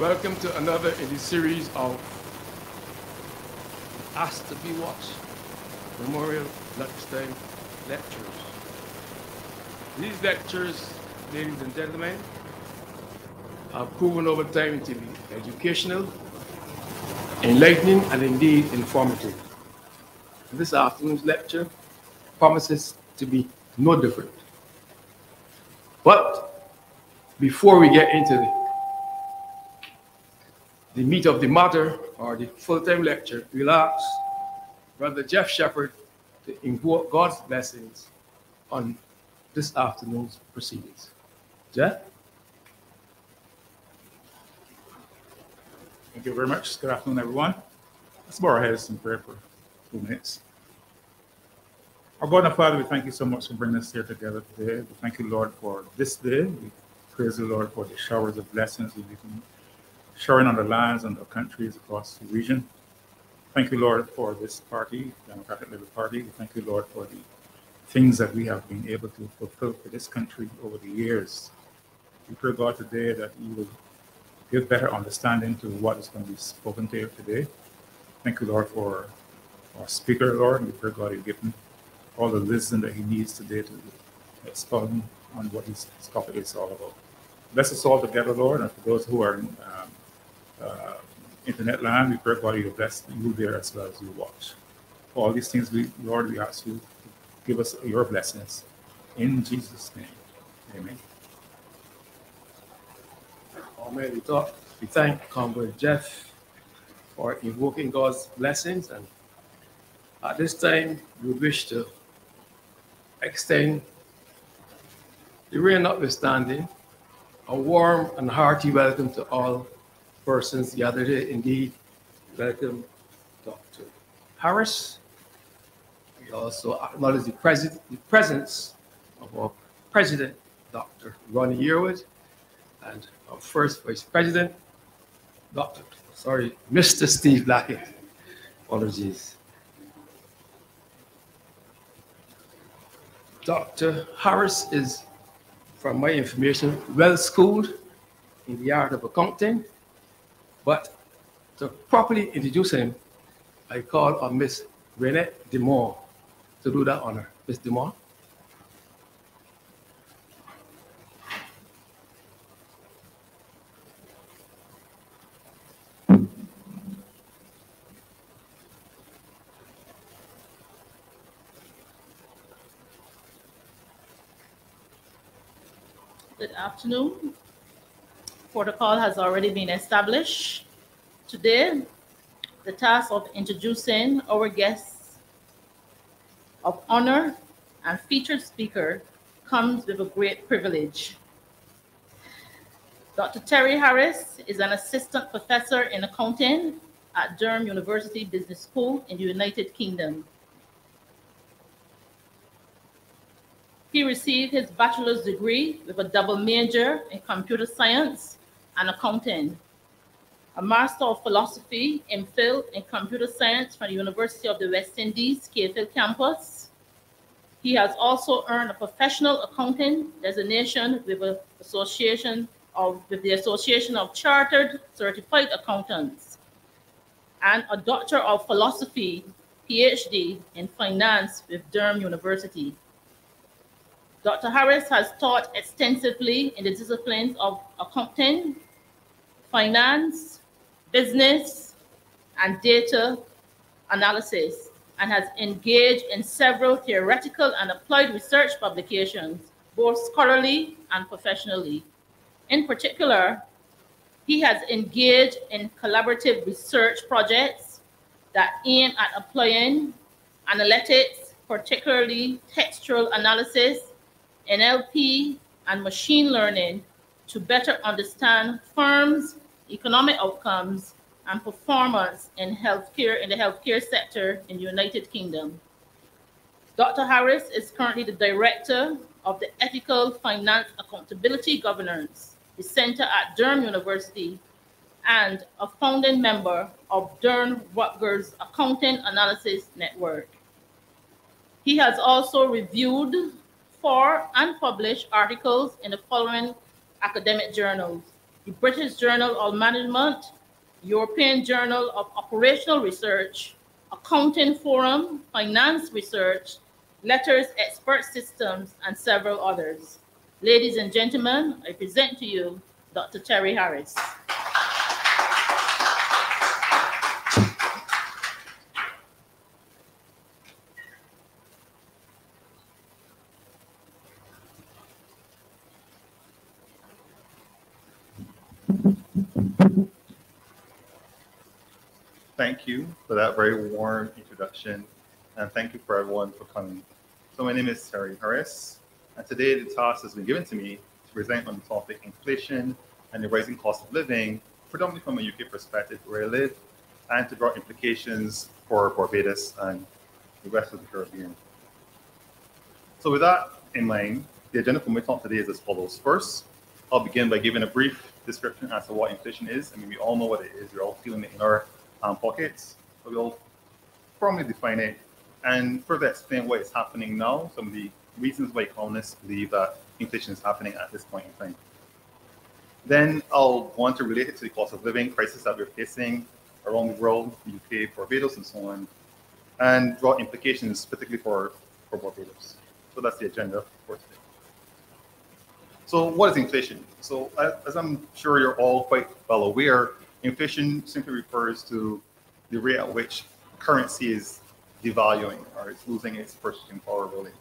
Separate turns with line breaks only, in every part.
Welcome to another in the series of Astor B. Watts Memorial Lunchtime Lectures. These lectures, ladies and gentlemen, have proven over time to be educational, enlightening, and indeed informative. This afternoon's lecture promises to be no different. But before we get into the, the meat of the matter or the full-time lecture, we'll Brother Jeff Shepard to invoke God's blessings on this afternoon's proceedings. Jeff?
Thank you very much. Good afternoon, everyone. Let's bow our heads in prayer for two minutes. Our God and Father, we thank you so much for bringing us here together today. We thank you, Lord, for this day. We praise the Lord for the showers of blessings we've been showering on the lands and the countries across the region. Thank you, Lord, for this party, Democratic Labour Party. Thank you, Lord, for the things that we have been able to fulfill for this country over the years. We pray, God, today that you will give better understanding to what is going to be spoken to you today. Thank you, Lord, for our speaker, Lord. We pray, God, you give him all the wisdom that he needs today to expound on what his, topic is all about. Bless us all together, Lord, and for those who are uh, Uh, internet land, we pray, God, you bless you there as well as you watch. For all these things, we, Lord, we ask you to give us your blessings. In Jesus' name, amen.
Amen. We, thought, we thank Comrade Jeff for invoking God's blessings. And at this time, we wish to extend the rain notwithstanding a warm and hearty welcome to all persons gathered here. Indeed, welcome Dr. Harris. We also acknowledge the, pres- the presence of our President, Dr. Ronnie Yearwood, and our first Vice President, Dr. Sorry, Mr. Steve Blackett. Apologies. Dr. Harris is, from my information, well schooled in the art of accounting, but to properly introduce him, I call on Miss Renette Demore to do that honor. Miss Demore.
Good afternoon. Protocol has already been established. Today, the task of introducing our guests of honor and featured speaker comes with a great privilege. Dr. Terry Harris is an assistant professor in accounting at Durham University Business School in the United Kingdom. He received his bachelor's degree with a double major in computer science and accounting, a master of philosophy in Phil in computer science from the University of the West Indies, Cave campus. He has also earned a professional accounting designation with the Association of with the Association of Chartered Certified Accountants, and a Doctor of Philosophy, PhD in Finance with Durham University. Dr. Harris has taught extensively in the disciplines of accounting, finance, business, and data analysis, and has engaged in several theoretical and applied research publications, both scholarly and professionally. In particular, he has engaged in collaborative research projects that aim at applying analytics, particularly textual analysis, NLP, and machine learning to better understand firms' economic outcomes and performance in healthcare in the healthcare sector in the United Kingdom. Dr. Harris is currently the director of the Ethical Finance Accountability Governance, the Center at Durham University, and a founding member of Durham Rutgers Accounting Analysis Network. He has also reviewed for and published articles in the following academic journals the British Journal of Management, European Journal of Operational Research, Accounting Forum, Finance Research, Letters Expert Systems, and several others. Ladies and gentlemen, I present to you Dr. Terry Harris.
Thank you for that very warm introduction, and thank you for everyone for coming. So my name is Terry Harris, and today the task has been given to me to present on the topic inflation and the rising cost of living, predominantly from a UK perspective where I live, and to draw implications for Barbados and the rest of the Caribbean. So with that in mind, the agenda for my talk today is as follows. First, I'll begin by giving a brief description as to what inflation is. I mean, we all know what it is. We're all feeling it in our um, pockets. We'll formally define it and further explain what is happening now, some of the reasons why economists believe that inflation is happening at this point in time. Then I'll want to relate it to the cost of living crisis that we're facing around the world, the UK, Barbados, and so on, and draw implications, particularly for, for Barbados. So that's the agenda for today. So what is inflation? So as I'm sure you're all quite well aware, inflation simply refers to the rate at which currency is devaluing or it's losing its purchasing power really.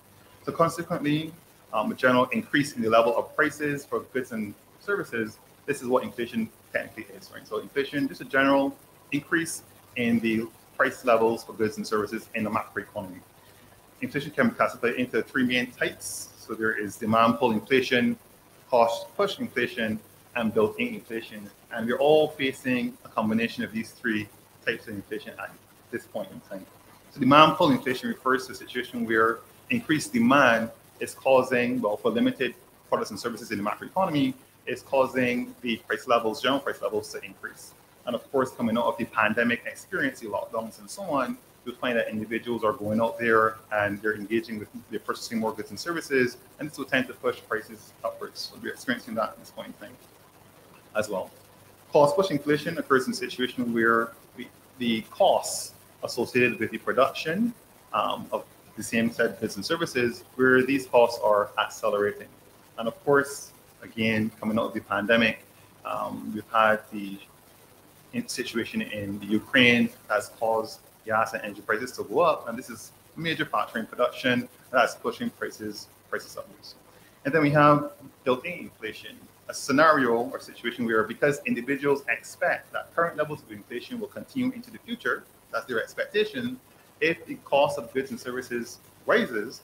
So consequently, um, a general increase in the level of prices for goods and services, this is what inflation technically is, right? So inflation, just a general increase in the price levels for goods and services in the macroeconomy. Inflation can be classified into three main types. So there is demand pull inflation, cost push inflation, and built-in inflation. And we're all facing a combination of these three types of inflation at this point in time. So demand pull inflation refers to a situation where increased demand is causing, well, for limited products and services in the macroeconomy, is causing the price levels, general price levels to increase. And of course, coming out of the pandemic experience, the lockdowns and so on, you'll find that individuals are going out there and they're engaging with, they're purchasing more goods and services, and this will tend to push prices upwards. So we're experiencing that at this point in time as well. Cost push inflation occurs in a situation where we, the costs associated with the production um, of the same set of goods and services where these costs are accelerating. And of course, again, coming out of the pandemic, um, we've had the situation in the Ukraine has caused gas and energy prices to go up, and this is a major factor in production that's pushing prices prices upwards. And then we have built-in inflation, a scenario or situation where because individuals expect that current levels of inflation will continue into the future, that's their expectation, if the cost of goods and services rises,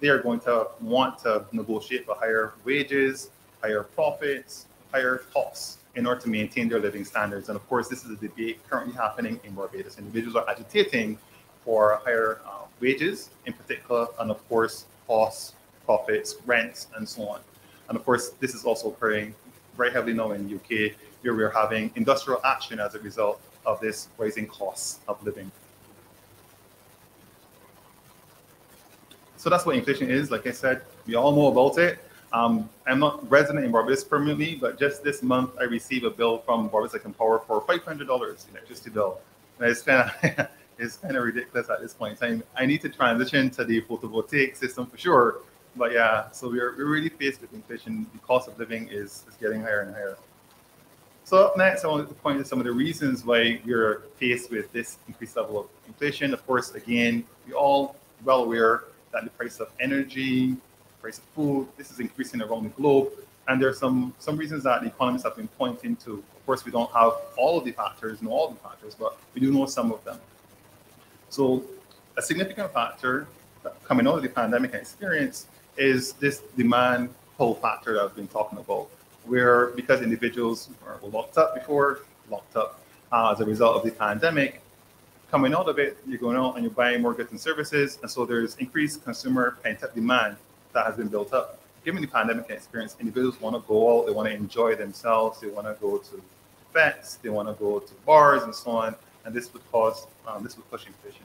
they are going to want to negotiate for higher wages, higher profits, higher costs in order to maintain their living standards. And of course, this is a debate currently happening in Barbados. Individuals are agitating for higher uh, wages in particular, and of course, costs, profits, rents, and so on. And of course, this is also occurring very heavily now in the UK, where we're having industrial action as a result of this rising cost of living. So that's what inflation is. Like I said, we all know about it. Um, I'm not resident in Barbados permanently, but just this month I received a bill from Barbados Electric Power for $500 electricity bill. And it's kind of it's kind of ridiculous at this point in time. I need to transition to the photovoltaic system for sure. But yeah, so we're, we're really faced with inflation. The cost of living is, is getting higher and higher. So next, I want to point to some of the reasons why we're faced with this increased level of inflation. Of course, again, we all well aware that the price of energy, price of food, this is increasing around the globe. And there are some, some reasons that the economists have been pointing to. Of course, we don't have all of the factors, know all the factors, but we do know some of them. So a significant factor coming out of the pandemic experience is this demand pull factor that I've been talking about, where because individuals were locked up before, locked up uh, as a result of the pandemic, coming out of it, you're going out and you're buying more goods and services. And so there's increased consumer pent up demand that has been built up. Given the pandemic experience, individuals want to go out, they want to enjoy themselves, they want to go to fetes, they want to go to bars and so on. And this would cause, um, this would push inflation.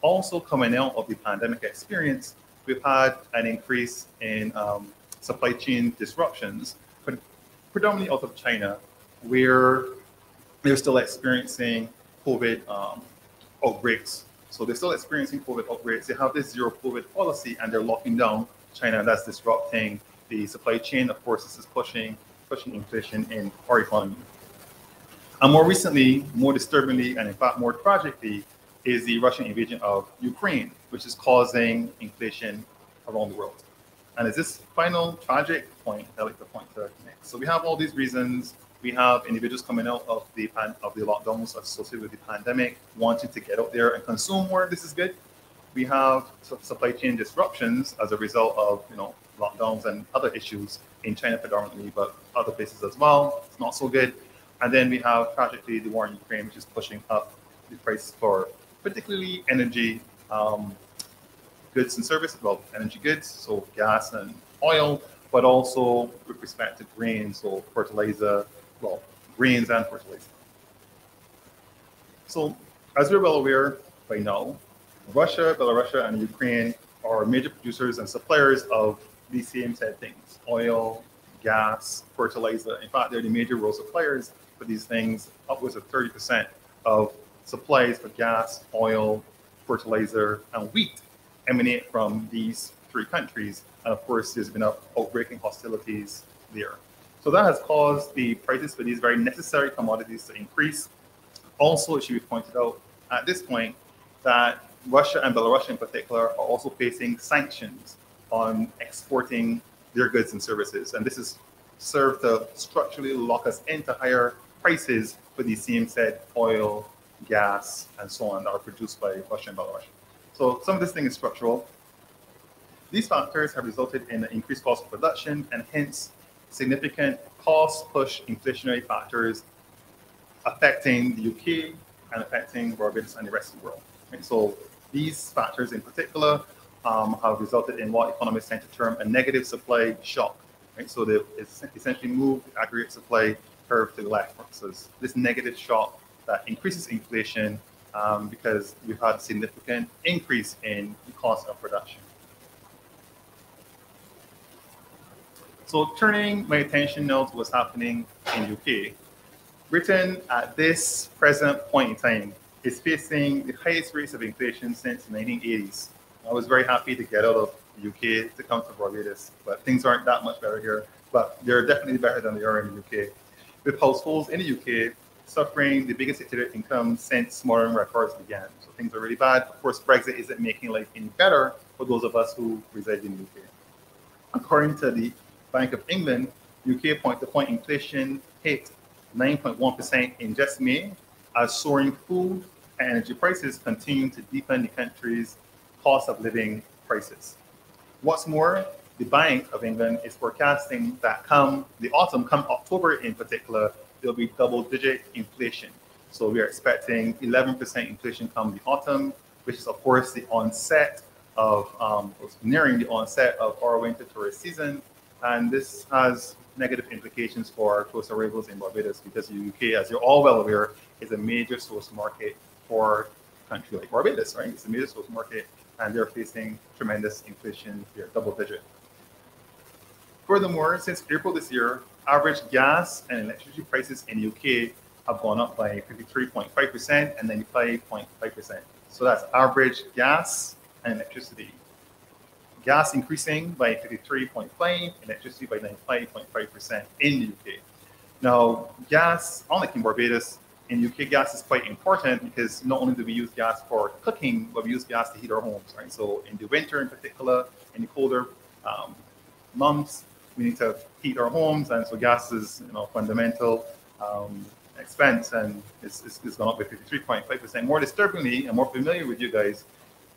Also, coming out of the pandemic experience, we've had an increase in um, supply chain disruptions, but predominantly out of China, where they're still experiencing COVID um, outbreaks. So they're still experiencing COVID outbreaks. They have this zero COVID policy and they're locking down China. That's disrupting the supply chain. Of course, this is pushing pushing inflation in our economy. And more recently, more disturbingly, and in fact more tragically, is the Russian invasion of Ukraine, which is causing inflation around the world. And it's this final tragic point that I like to point to next. So we have all these reasons. We have individuals coming out of the pan, of the lockdowns associated with the pandemic, wanting to get out there and consume more. This is good. We have supply chain disruptions as a result of you know lockdowns and other issues in China predominantly, but other places as well. It's not so good. And then we have tragically the war in Ukraine, which is pushing up the price for particularly energy um, goods and services, well, energy goods, so gas and oil, but also with respect to grains, so fertilizer, well, grains and fertilizer. So, as we're well aware by now, Russia, Belarus, and Ukraine are major producers and suppliers of these same said things oil, gas, fertilizer. In fact, they're the major world suppliers for these things, upwards of 30% of supplies for gas, oil, fertilizer, and wheat emanate from these three countries. And of course, there's been outbreaking hostilities there. So that has caused the prices for these very necessary commodities to increase. Also, it should be pointed out at this point that Russia and Belarus in particular are also facing sanctions on exporting their goods and services. And this has served to structurally lock us into higher prices for these same said oil, gas, and so on that are produced by Russia and Belarus. So some of this thing is structural. These factors have resulted in an increased cost of production and hence significant cost push inflationary factors affecting the UK and affecting Barbados and the rest of the world. So these factors in particular um, have resulted in what economists tend to term a negative supply shock. Right? So they essentially moved the aggregate supply curve to the left. So this negative shock that increases inflation um, because we've had a significant increase in the cost of production. So turning my attention now to what's happening in UK, Britain at this present point in time is facing the highest rates of inflation since the 1980s. I was very happy to get out of the UK to come to Barbados, but things aren't that much better here, but they're definitely better than they are in the UK. With households in the UK suffering the biggest hit to their income since modern records began. So things are really bad. Of course, Brexit isn't making life any better for those of us who reside in the UK. According to the Bank of England, UK point-to-point inflation hit 9.1% in just May, as soaring food and energy prices continue to deepen the country's cost of living crisis. What's more, the Bank of England is forecasting that come the autumn, come October in particular, there'll be double digit inflation. So we are expecting 11% inflation come the autumn, which is of course the onset of, um, nearing the onset of our winter tourist season. And this has negative implications for tourist arrivals in Barbados because the UK, as you're all well aware, is a major source market for a country like Barbados, right? It's a major source market and they're facing tremendous inflation here, double digit. Furthermore, since April this year, average gas and electricity prices in the UK have gone up by 53.5% and 95.5%. So that's average gas and electricity. Gas increasing by 53.5, electricity by 95.5% in the UK. Now, gas, unlike in Barbados, in UK, gas is quite important because not only do we use gas for cooking, but we use gas to heat our homes, right? So in the winter in particular, in the colder um, months, we need to heat our homes, and so gas is you know fundamental um, expense, and it's, it's, it's gone up by 53.5%. More disturbingly, and more familiar with you guys,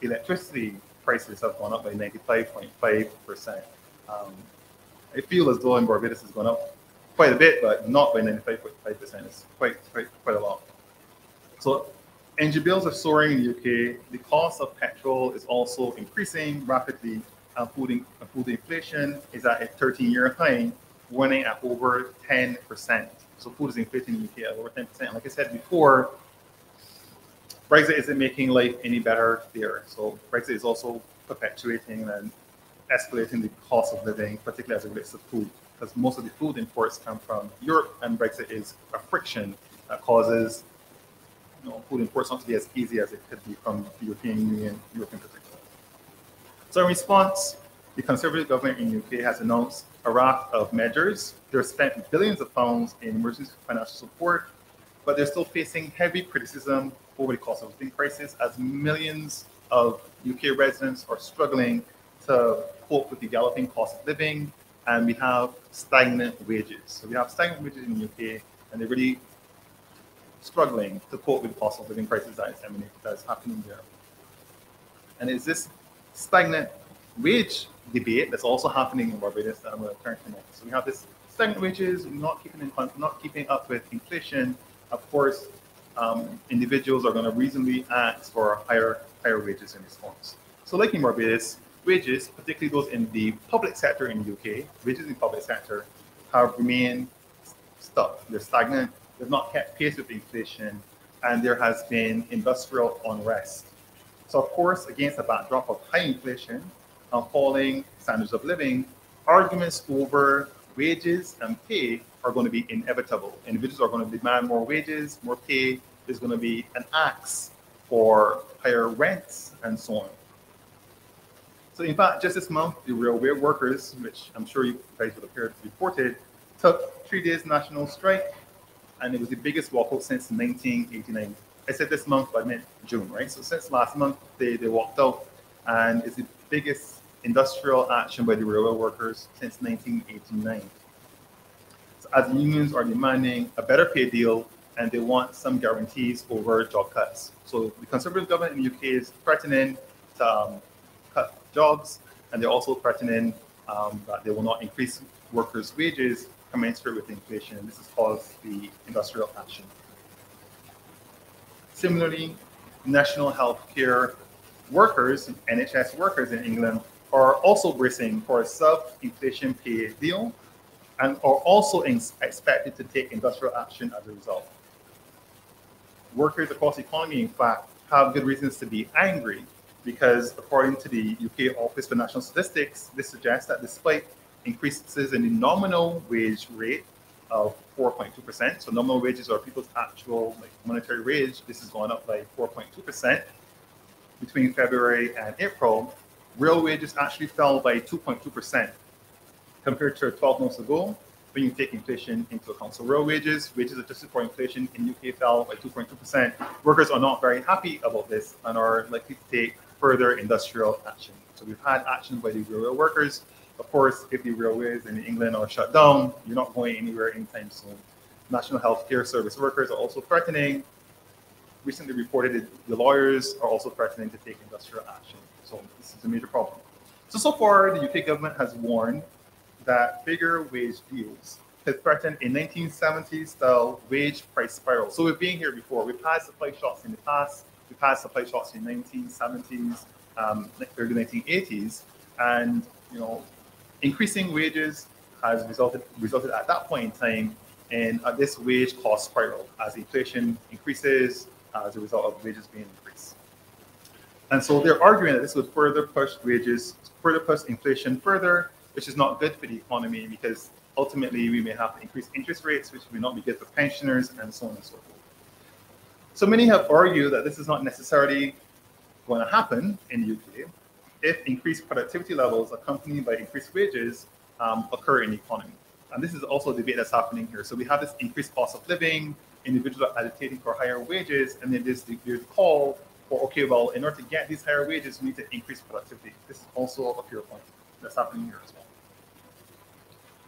electricity prices have gone up by 95.5%. Um, I feel as though in Barbados has gone up quite a bit, but not by 95.5%. It's quite, quite, quite a lot. So energy bills are soaring in the UK. The cost of petrol is also increasing rapidly and food, uh, food inflation is at a 13 year high, running at over 10%. So food is inflating in the UK at over 10%. Like I said before, Brexit isn't making life any better there. So Brexit is also perpetuating and escalating the cost of living, particularly as it relates to food. because most of the food imports come from Europe, and Brexit is a friction that causes you know, food imports not to be as easy as it could be from the European Union, Europe in particular. So in response, the Conservative government in UK has announced a raft of measures. They've spent billions of pounds in emergency financial support, but they're still facing heavy criticism over the cost of living crisis as millions of UK residents are struggling to cope with the galloping cost of living, and we have stagnant wages. So we have stagnant wages in the UK, and they're really struggling to cope with the cost of living crisis that is, that is happening there. And it's this stagnant wage debate that's also happening in Barbados that I'm going to turn to next. So we have this stagnant wages, not keeping in, not keeping up with inflation. Of course, um, individuals are going to reasonably ask for higher higher wages in response. So like in Barbados, wages, particularly those in the public sector in the UK, wages in the public sector have remained stuck. They're stagnant. They've not kept pace with inflation, and there has been industrial unrest. So of course, against the backdrop of high inflation and falling standards of living, arguments over wages and pay are going to be inevitable. Individuals are going to demand more wages, more pay. There's going to be an axe for higher rents and so on. So in fact, just this month, the railway workers, which I'm sure you guys would have heard reported, took three days national strike, and it was the biggest walkout since 1989. I said this month, but I meant June, right? So since last month, they, they walked out, and it's the biggest industrial action by the railway workers since 1989. So as unions are demanding a better pay deal and they want some guarantees over job cuts. So the Conservative government in the UK is threatening to um, cut jobs, and they're also threatening um, that they will not increase workers' wages commensurate with inflation. And this has caused the industrial action. Similarly, national health care workers, NHS workers in England, are also bracing for a sub-inflation pay deal and are also expected to take industrial action as a result. Workers across the economy, in fact, have good reasons to be angry because, according to the UK Office for National Statistics, this suggests that despite increases in the nominal wage rate of 4.2%, so nominal wages are people's actual like, monetary wage, this has gone up by 4.2% between February and April, real wages actually fell by 2.2% compared to 12 months ago when you take inflation into account. So real wages, wages adjusted for inflation in UK fell by 2.2%. Workers are not very happy about this and are likely to take further industrial action. So we've had action by the railway workers. Of course, if the railways in England are shut down, you're not going anywhere anytime soon. National Health Care Service workers are also threatening. Recently reported that the lawyers are also threatening to take industrial action. So this is a major problem. So, so far, the UK government has warned that bigger wage deals has threatened a 1970s style wage price spiral. So we've been here before. We've had supply shocks in the past. We've had supply shocks in 1970s, um, early 1980s, and you know, increasing wages has resulted resulted at that point in time in uh, this wage cost spiral as inflation increases as a result of wages being increased. And so they're arguing that this would further push wages, further push inflation further, which is not good for the economy because ultimately we may have to increase interest rates, which may not be good for pensioners and so on and so forth. So many have argued that this is not necessarily going to happen in the UK if increased productivity levels accompanied by increased wages um, occur in the economy. And this is also a debate that's happening here. So we have this increased cost of living, individuals are agitating for higher wages, and then there's the, there's the call for, okay, well, in order to get these higher wages, we need to increase productivity. This is also a pure point that's happening here as well.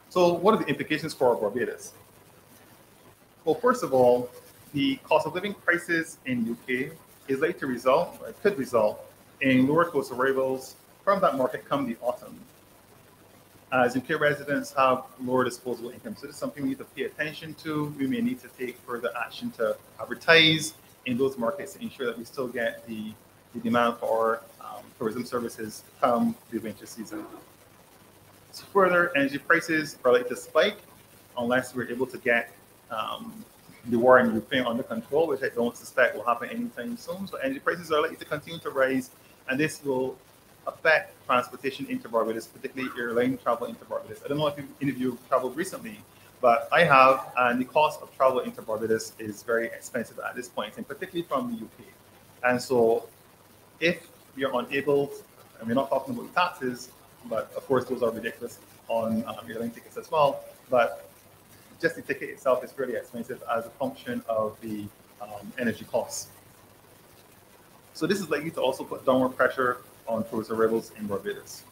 So what are the implications for Barbados? Well, first of all, the cost of living crisis in UK is likely to result, or it could result, in lower tourist arrivals from that market come the autumn. As UK residents have lower disposable income. So this is something we need to pay attention to. We may need to take further action to advertise in those markets to ensure that we still get the, the demand for um, tourism services come the winter season. So further, energy prices are likely to spike unless we're able to get um, the war in Ukraine under control, which I don't suspect will happen anytime soon. So energy prices are likely to continue to rise, and this will affect transportation into Barbados, particularly airline travel into Barbados. I don't know if any of you have traveled recently, but I have, and the cost of travel into Barbados is very expensive at this point, and particularly from the UK. And so, if you're unable, and we're not talking about taxes, but of course those are ridiculous on um, airline tickets as well. But just the ticket itself is really expensive as a function of the um, energy costs. So this is likely to also put downward pressure on tourism arrivals in Barbados.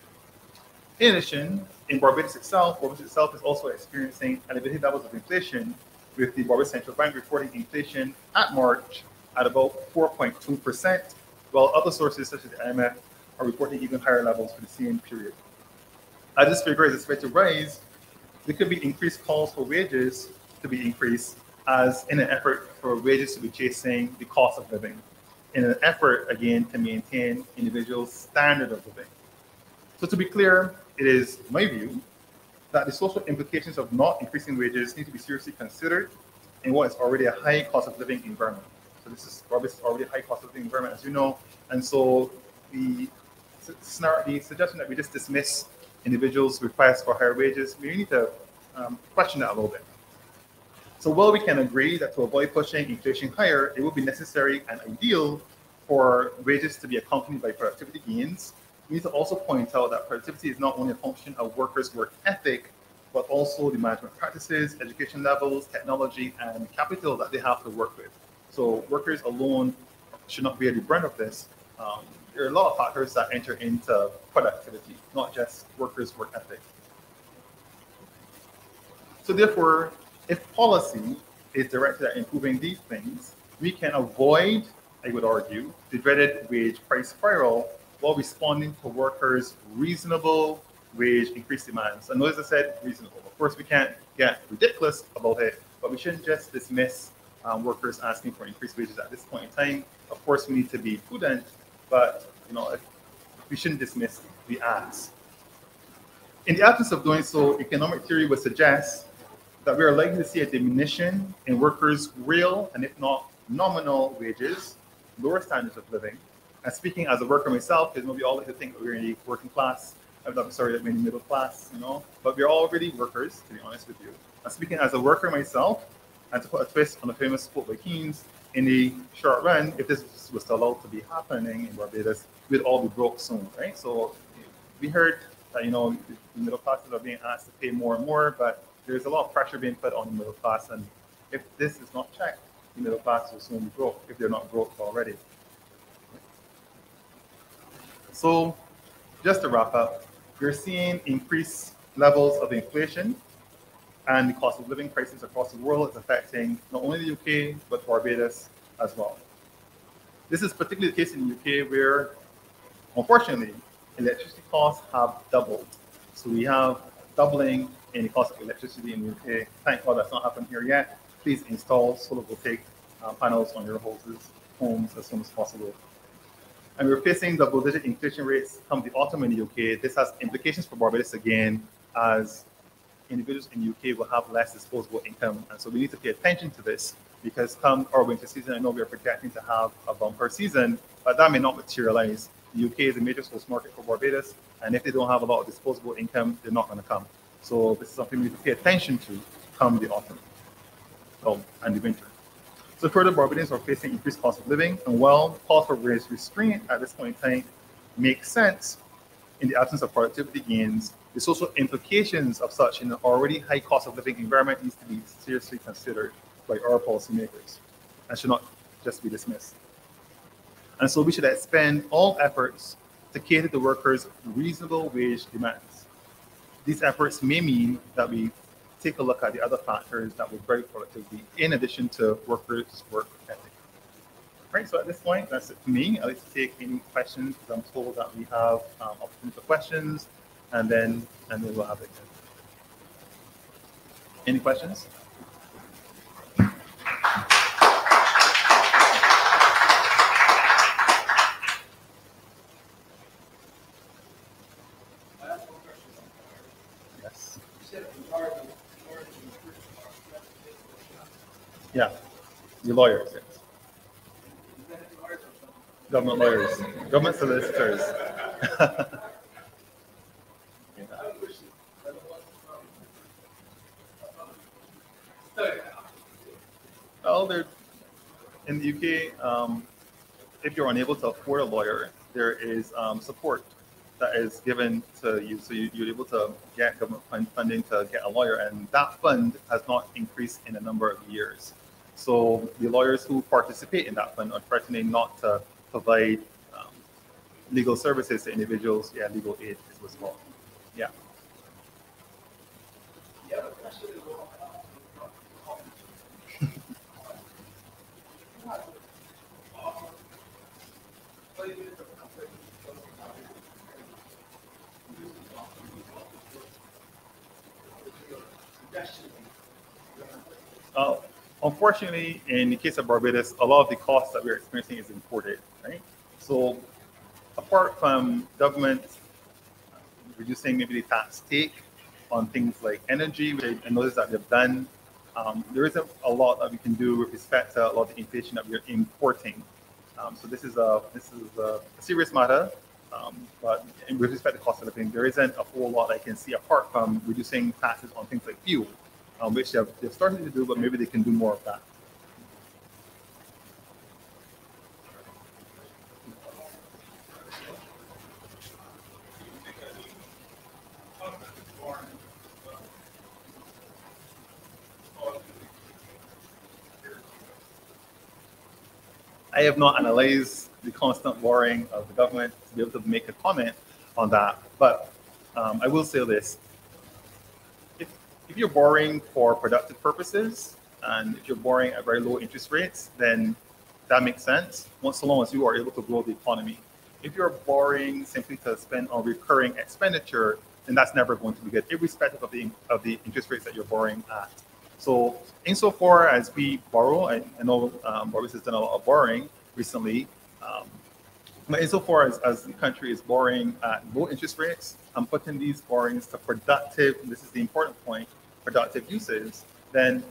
In addition, in Barbados itself, Barbados itself is also experiencing elevated levels of inflation, with the Barbados Central Bank reporting inflation at March at about 4.2%, while other sources such as the IMF are reporting even higher levels for the same period. As this figure is expected to rise, there could be increased calls for wages to be increased as in an effort for wages to be chasing the cost of living, in an effort again to maintain individuals' standard of living. So to be clear, it is my view that the social implications of not increasing wages need to be seriously considered in what is already a high cost of living environment. So this is already a high cost of living environment, as you know, and so the the suggestion that we just dismiss individuals' requests for higher wages, we need to um, question that a little bit. So while we can agree that to avoid pushing inflation higher, it would be necessary and ideal for wages to be accompanied by productivity gains, we need to also point out that productivity is not only a function of workers' work ethic, but also the management practices, education levels, technology, and capital that they have to work with. So workers alone should not bear the brunt of this. Um, there are a lot of factors that enter into productivity, not just workers' work ethic. So therefore, if policy is directed at improving these things, we can avoid, I would argue, the dreaded wage price spiral while responding to workers' reasonable wage increase demands. And as I said, reasonable. Of course, we can't get ridiculous about it, but we shouldn't just dismiss um, workers asking for increased wages at this point in time. Of course, we need to be prudent but you know, we shouldn't dismiss the ads. In the absence of doing so, economic theory would suggest that we are likely to see a diminution in workers' real and if not nominal wages, lower standards of living. And speaking as a worker myself, because maybe all like to think we're in the working class. I'm sorry that we're in the middle class, you know, but we're all really workers, to be honest with you. And speaking as a worker myself, and to put a twist on the famous quote by Keynes, in the short run, if this was allowed to be happening in Barbados, we'd all be broke soon, right? So we heard that, you know, the middle classes are being asked to pay more and more, but there's a lot of pressure being put on the middle class. And if this is not checked, the middle class will soon be broke if they're not broke already. So just to wrap up, we're seeing increased levels of inflation and the cost of living crisis across the world is affecting not only the UK, but Barbados as well. This is particularly the case in the UK where, unfortunately, electricity costs have doubled. So we have doubling the cost of electricity in the UK. Thank God that's not happened here yet. Please install solar voltaic uh, panels on your houses, homes as soon as possible. And we're facing double-digit inflation rates come the autumn in the UK. This has implications for Barbados again, as individuals in the UK will have less disposable income. And so we need to pay attention to this because come our winter season, I know we are projecting to have a bumper season, but that may not materialize. The UK is a major source market for Barbados, and if they don't have a lot of disposable income, they're not going to come. So this is something we need to pay attention to come the autumn oh, and the winter. So further, Barbadians are facing increased cost of living, and while cost of wage restraint at this point in time makes sense in the absence of productivity gains, the social implications of such in an already high cost of living environment needs to be seriously considered by our policymakers and should not just be dismissed. And so we should expend all efforts to cater to workers' reasonable wage demands. These efforts may mean that we take a look at the other factors that will break productivity in addition to workers' work ethic. Right, so at this point, that's it for me. I'd like to take any questions because I'm told that we have um, opportunity for questions and then and then we'll have it. Any questions? The lawyers. Yes. Government lawyers, government solicitors. Well, there, in the UK, um, if you're unable to afford a lawyer, there is um, support that is given to you. So you, you're able to get government fund funding to get a lawyer, and that fund has not increased in a number of years. So the lawyers who participate in that fund are threatening not to provide um, legal services to individuals. Yeah, legal aid is what's called. Yeah. Uh, unfortunately, in the case of Barbados, a lot of the costs that we're experiencing is imported, right? So apart from government reducing maybe the tax take on things like energy, which I noticed that they've done, um, there isn't a lot that we can do with respect to a lot of the inflation that we're importing. Um, so this is a this is a serious matter. Um, but with respect to cost of living, there isn't a whole lot I can see apart from reducing taxes on things like fuel um, which they've, they've to do, but maybe they can do more of that. I have not analyzed the constant borrowing of the government to be able to make a comment on that, but um, I will say this if you're borrowing for productive purposes and if you're borrowing at very low interest rates, then that makes sense, once so long as you are able to grow the economy. If you're borrowing simply to spend on recurring expenditure, then that's never going to be good, irrespective of the of the interest rates that you're borrowing at. So, insofar as we borrow, I, I know um, Boris has done a lot of borrowing recently, um, insofar as, as the country is borrowing at low interest rates, I'm putting these borrowings to productive, this is the important point, productive uses, then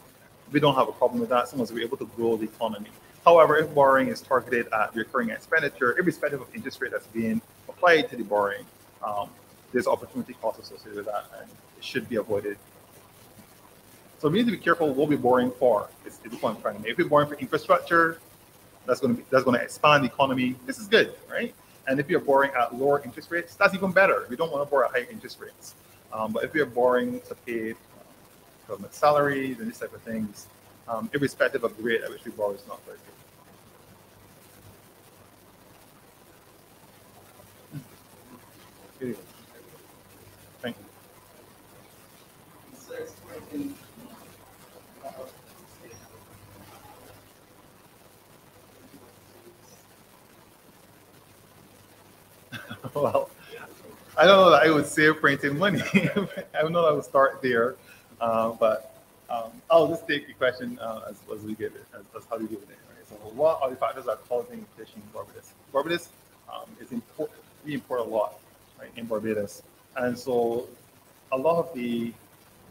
we don't have a problem with that as long as we're able to grow the economy. However, if borrowing is targeted at recurring expenditure, irrespective of interest rate that's being applied to the borrowing, um, there's opportunity costs associated with that, and it should be avoided. So we need to be careful what we're borrowing for. Is, is the point I'm trying to make. If we're borrowing for infrastructure, that's going to be that's going to expand the economy. This is good, right? And if you're borrowing at lower interest rates, that's even better. We don't want to borrow at high interest rates. Um, but if you're borrowing to pay government salaries and these type of things, um, irrespective of the rate at which we borrow, is not very good. Thank you. well, I don't know that I would save printing money. I don't know that I would start there. Uh, but um, I'll just take the question uh, as, as we give it, as, as how we give it. So, what are the factors that are causing inflation in Barbados? Barbados um, is import, we import a lot right, in Barbados, and so a lot of the,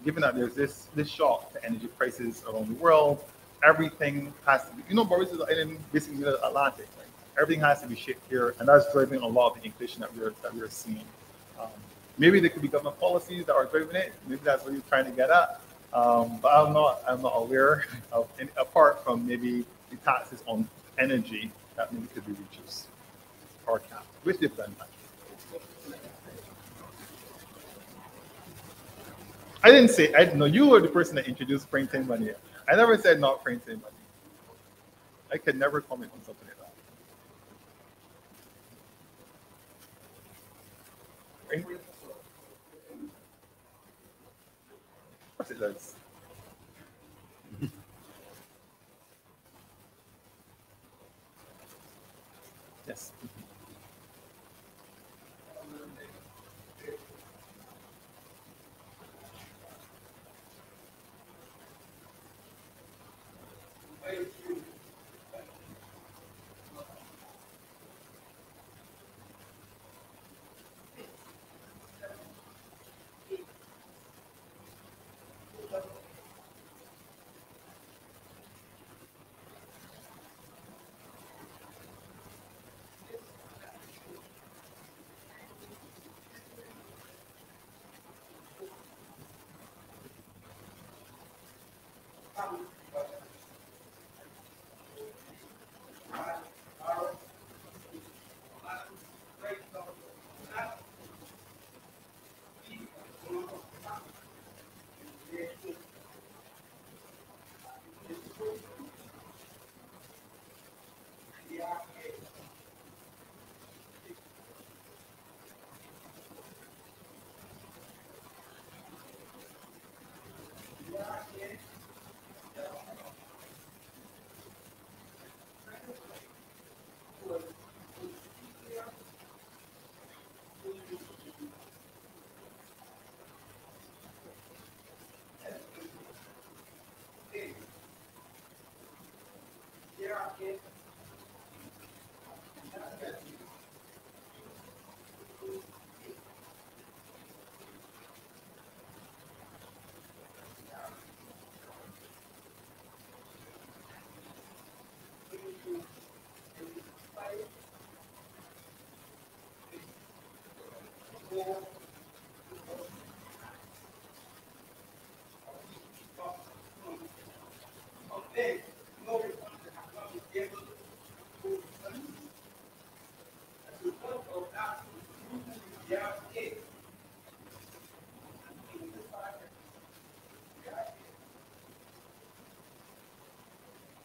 given that there's this this shock to energy prices around the world, everything has to be. You know, Barbados is in basically the Atlantic. Right? Everything has to be shipped here, and that's driving a lot of the inflation that we're that we're seeing. Um, Maybe there could be government policies that are driving it. Maybe that's what you're trying to get at. Um, but I'm not. I'm not aware of any, apart from maybe the taxes on energy that maybe could be reduced or capped, which they've done. I didn't say. I know you were the person that introduced printing money. I never said not printing money. I could never comment on something like that. bachelors. yes. Thank Hey.